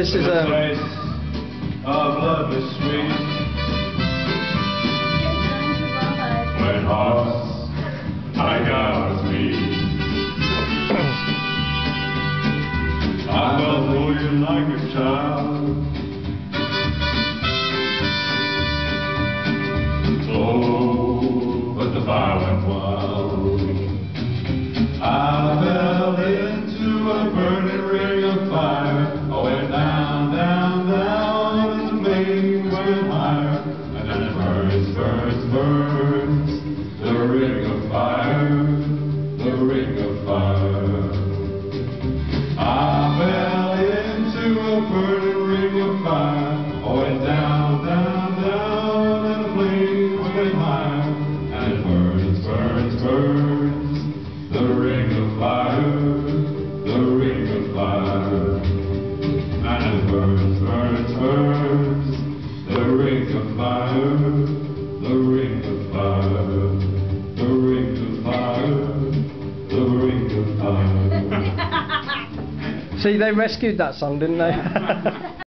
This is The um, place of love is sweet. When hearts I got me. I will hold you like a child. A burning ring of fire. Oh, I went down, down, down, and the flame went higher. And then it burns, burns, burns. Of fire, the ring of fire. The ring of fire, the ring of fire. see they rescued that song, didn't they?